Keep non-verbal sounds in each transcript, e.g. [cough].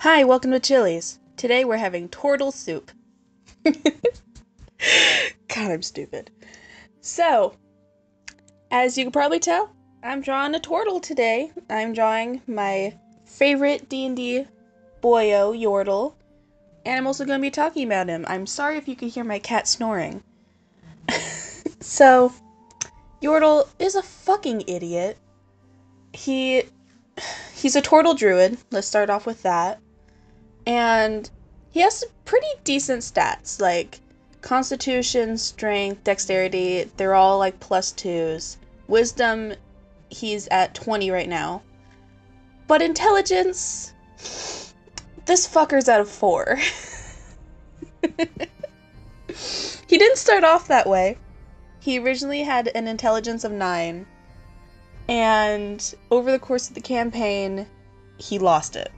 Hi, welcome to Chili's. Today we're having turtle soup. [laughs] God, I'm stupid. So, as you can probably tell, I'm drawing a turtle today. I'm drawing my favorite D&D boyo, Yordle, and I'm also going to be talking about him. I'm sorry if you could hear my cat snoring. [laughs] so, Yordle is a fucking idiot. He [sighs] he's a tortle druid. Let's start off with that. And he has pretty decent stats, like constitution, strength, dexterity, they're all like 2s. Wisdom he's at 20 right now. But intelligence this fucker's at a 4. [laughs] he didn't start off that way. He originally had an intelligence of 9 and over the course of the campaign, he lost it.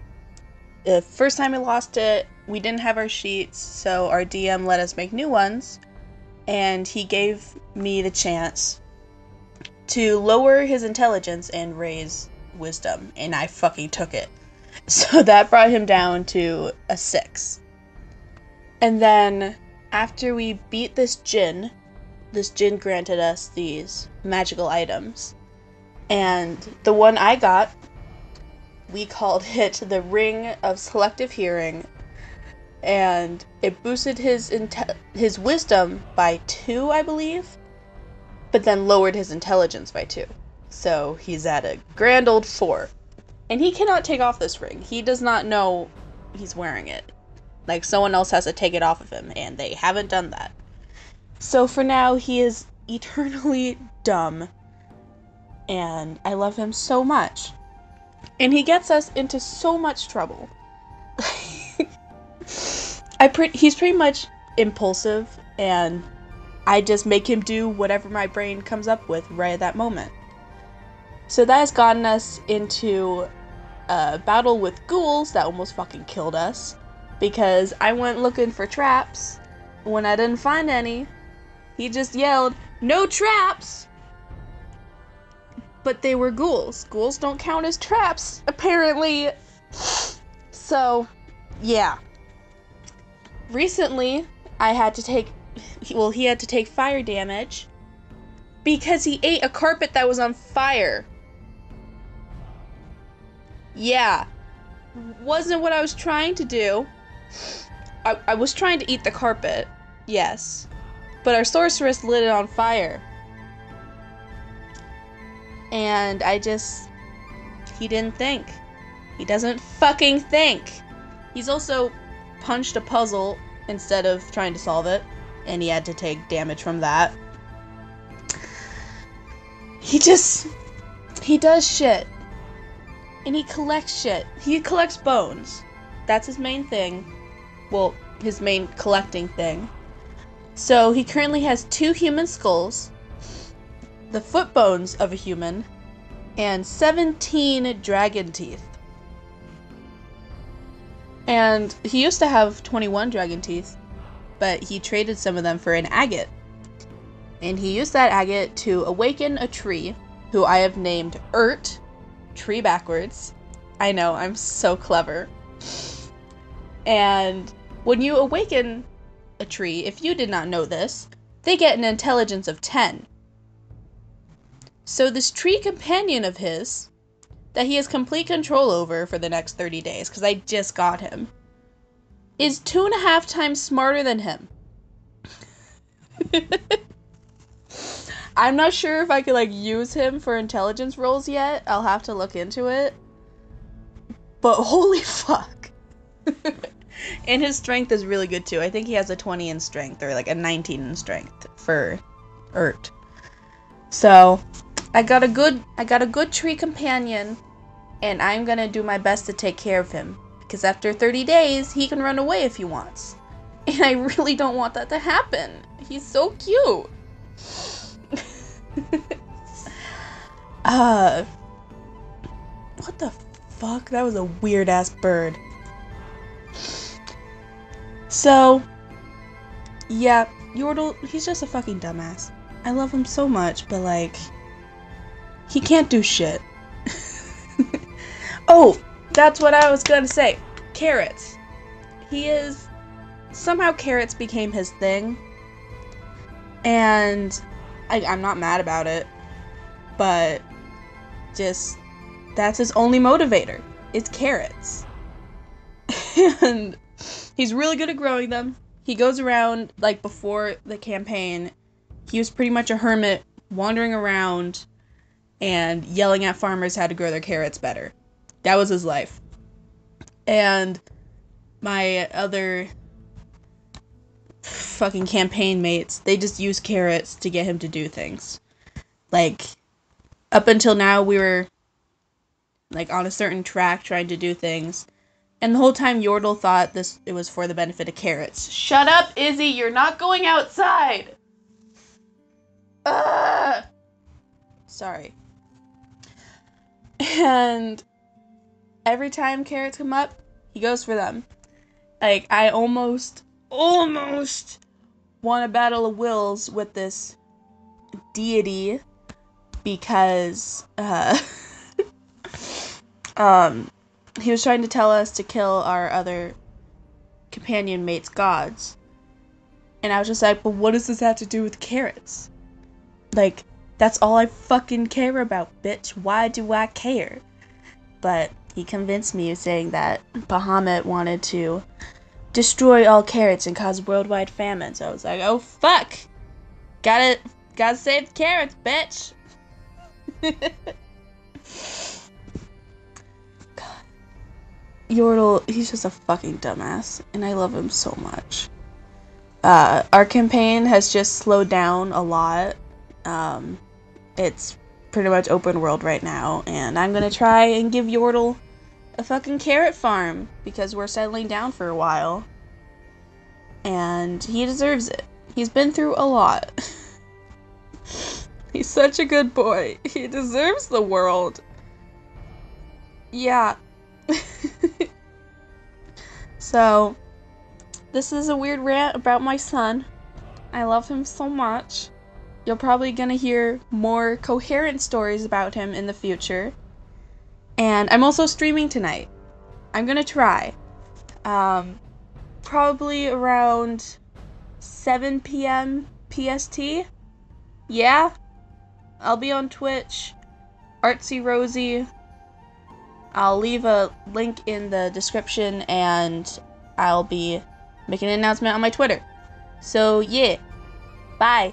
The first time we lost it, we didn't have our sheets, so our DM let us make new ones, and he gave me the chance to lower his intelligence and raise wisdom, and I fucking took it. [laughs] So that brought him down to a 6. And then, after we beat this Djinn, this Djinn granted us these magical items. And the one I got, we called [laughs] it the Ring of Selective Hearing, and it boosted his inte- his wisdom by two, I believe, but then lowered his intelligence by two. So he's at a grand old four, and he cannot take off this ring. He does not know he's wearing it. Like someone else has to take it off of him, and they haven't done that. So for now, he is [laughs] eternally dumb and I love him so much. And he gets us into so much trouble. [laughs] I pre- he's pretty much impulsive and I just make him do whatever my brain comes up with right at that moment. So that has gotten us into a battle with ghouls that almost fucking killed us because I went looking for traps. When I didn't find any, he just yelled, "No traps!" But they were ghouls. Ghouls don't count as traps, apparently. So, yeah. Recently, I had to take. Well, he had to take fire damage because he ate a carpet that was on fire. Yeah. Wasn't what I was trying to do. I, I was trying to eat the carpet, yes. But our sorceress lit it on fire and I just he didn't think. He doesn't fucking think. He's also punched a puzzle instead of trying to solve it, and he had to take damage from that. He just he does shit. And he collects shit. He collects bones. That's his main thing. Well, his main collecting thing. So he currently has two human skulls, the foot bones of a human, and 17 dragon teeth. And he used to have 21 dragon teeth, but he traded some of them for an agate. And he used that agate to awaken a tree, who I have named Ert, tree backwards. I know, I'm so clever. And when you awaken a tree, if you did not know this, they get an intelligence of 10. So this tree companion of his that he has complete control over for the next 30 days, because I just got him, is two and a half times smarter than him. [laughs] I'm not sure if I could like use him for intelligence rolls yet. I'll have to look into it. But holy [laughs] fuck. and his strength is really good too. I think he has a 20 in strength or like a 19 in strength for Ert. So, I got a good I got a good tree companion and I'm going to do my best to take care of him because after 30 days he can run away if he wants. [laughs] And I really don't want that to happen. He's so cute. [laughs] uh What the fuck? That was a weird ass bird. So, yeah, Yordle, he's just a fucking dumbass. I love him so much, but like he can't do shit. [laughs] oh, that's what I was gonna say. carrots. He is somehow carrots became his thing. And I, I'm not mad about it. But just that's his only motivator. It's carrots. [laughs] and he's really good at growing them. He goes around like before the campaign, he was pretty much a hermit wandering around and yelling at farmers how to grow their carrots better. That was his life. And my other fucking campaign mates, they just use carrots to get him to do things. Like up until now we were like on a certain track trying to do things. And the whole time Yordle thought this it was for the benefit of carrots. Shut up, Izzy, you're not going outside. Ugh. Sorry. And every time carrots come up, he goes for them. Like I almost almost won a battle of wills with this deity because uh [laughs] um he was trying to tell us to kill our other companion mates gods. And I was just like, but what does this have to do with carrots? Like, that's all I fucking care about, bitch. Why do I care? But he convinced me of saying that Bahamut wanted to destroy all carrots and cause worldwide famine. So I was like, oh fuck. Gotta gotta save the carrots, bitch. [laughs] God. Yordle, he's just a fucking dumbass, and I love him so much. Uh, our campaign has just slowed down a lot. Um, it's pretty much open world right now, and I'm gonna try and give Yordle a fucking carrot farm because we're settling down for a while. And he deserves it. He's been through a lot. [laughs] He's such a good boy. He deserves the world. Yeah, [laughs] so, this is a weird rant about my son. I love him so much. You're probably gonna hear more coherent stories about him in the future. And I'm also streaming tonight. I'm gonna try. Um, probably around 7 p.m. PST. Yeah, I'll be on Twitch. Artsy Rosie I'll leave a link in the description and I'll be making an announcement on my Twitter. So, yeah. Bye.